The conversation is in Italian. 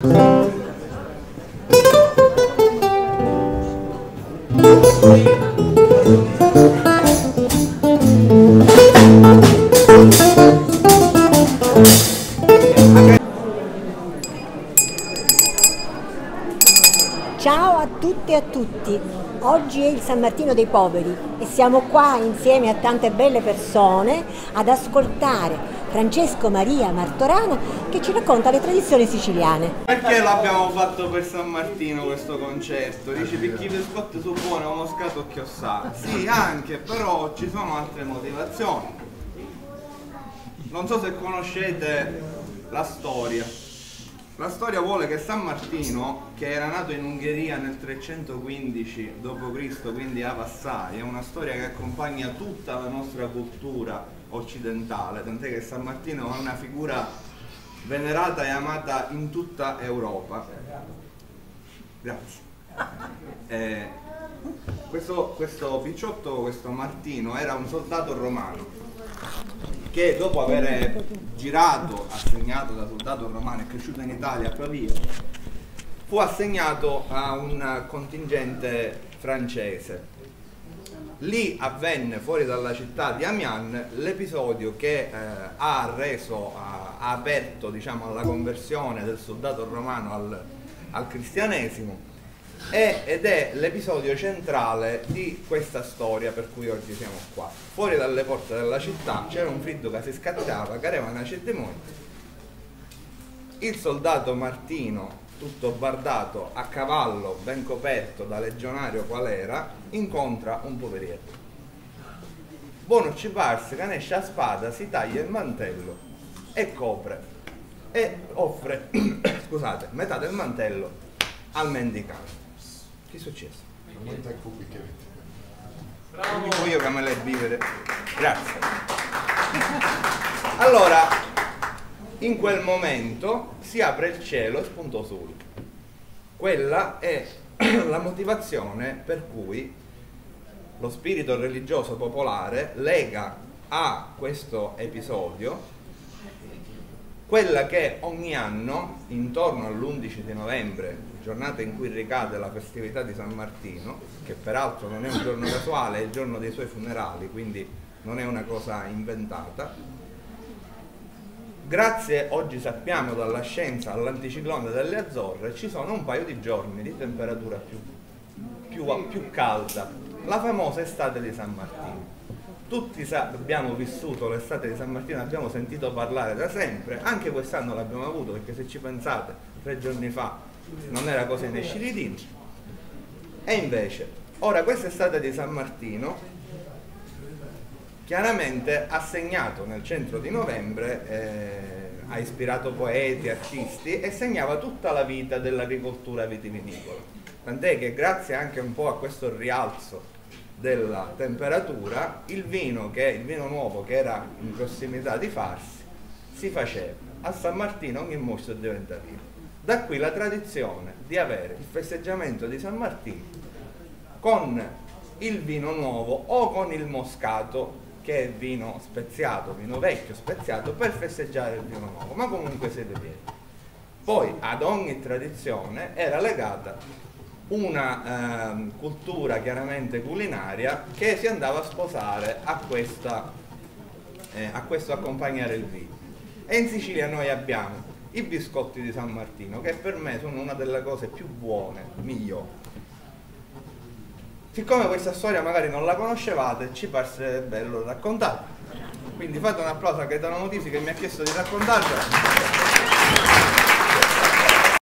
Ciao a tutte e a tutti, oggi è il San Martino dei Poveri e siamo qua insieme a tante belle persone ad ascoltare Francesco Maria Martorana che ci racconta le tradizioni siciliane. Perché l'abbiamo fatto per San Martino questo concerto? Dici picchi biscotti su buono, moscato chiossà. Sì, anche, però ci sono altre motivazioni. Non so se conoscete la storia. La storia vuole che San Martino, che era nato in Ungheria nel 315 d.C., quindi a Vassai, è una storia che accompagna tutta la nostra cultura occidentale, tant'è che San Martino è una figura venerata e amata in tutta Europa. Grazie. Eh, questo, questo picciotto, questo Martino, era un soldato romano che dopo aver girato, assegnato da soldato romano e cresciuto in Italia a Pavia, fu assegnato a un contingente francese. Lì avvenne fuori dalla città di Amiens l'episodio che eh, ha reso, ha, ha aperto diciamo, alla conversione del soldato romano al, al cristianesimo è, ed è l'episodio centrale di questa storia per cui oggi siamo qua. Fuori dalle porte della città c'era un freddo che si scattava, che era una cerimonia. Il soldato Martino, tutto bardato, a cavallo, ben coperto da legionario qual era, incontra un poverietto. Buono ci parse esce a spada, si taglia il mantello e copre e offre, scusate, metà del mantello al mendicante. Che è successo? Aumenta il pubblicamente. Dico io che me l'hai vivere. Grazie. Allora, in quel momento si apre il cielo e spunto sole. Quella è la motivazione per cui lo spirito religioso popolare lega a questo episodio quella che ogni anno, intorno all'11 di novembre, giornata in cui ricade la festività di San Martino, che peraltro non è un giorno casuale, è il giorno dei suoi funerali, quindi non è una cosa inventata, grazie, oggi sappiamo dalla scienza, all'anticiclone delle Azzorre, ci sono un paio di giorni di temperatura più, più, più calda, la famosa estate di San Martino. Tutti abbiamo vissuto l'estate di San Martino, abbiamo sentito parlare da sempre, anche quest'anno l'abbiamo avuto perché se ci pensate, tre giorni fa non era cosa né sciridino. E invece, ora questa estate di San Martino chiaramente ha segnato nel centro di novembre, eh, ha ispirato poeti, artisti e segnava tutta la vita dell'agricoltura vitivinicola. Tant'è che grazie anche un po' a questo rialzo della temperatura, il vino, che, il vino nuovo che era in prossimità di farsi, si faceva. A San Martino ogni mostro diventa vino. Da qui la tradizione di avere il festeggiamento di San Martino con il vino nuovo o con il moscato che è vino speziato, vino vecchio speziato per festeggiare il vino nuovo, ma comunque siete pieni. Poi ad ogni tradizione era legata una eh, cultura chiaramente culinaria che si andava a sposare a, questa, eh, a questo accompagnare il vino. E in Sicilia noi abbiamo i biscotti di San Martino, che per me sono una delle cose più buone, migliori. Siccome questa storia magari non la conoscevate, ci parse bello raccontarla. Quindi fate un applauso a Gaetano Motisi che mi ha chiesto di raccontarla.